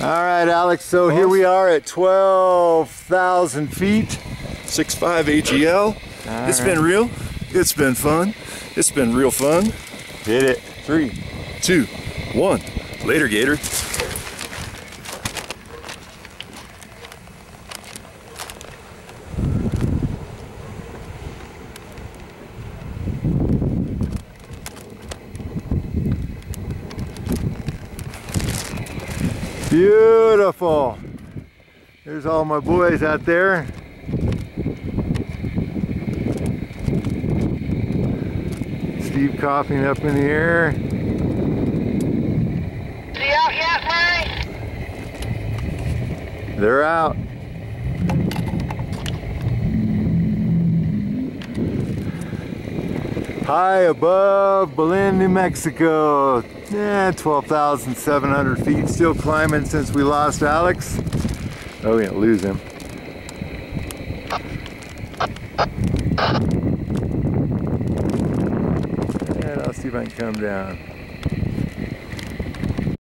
All right, Alex, so here we are at 12,000 feet. 6.5 AGL. All it's right. been real. It's been fun. It's been real fun. Hit it. Three, two, one. Later, Gator. Beautiful. There's all my boys out there. Steve coughing up in the air. Is he out yet, Murray? They're out. High above Belen, New Mexico. Yeah, 12,700 feet. Still climbing since we lost Alex. Oh, we didn't lose him. And I'll see if I can come down.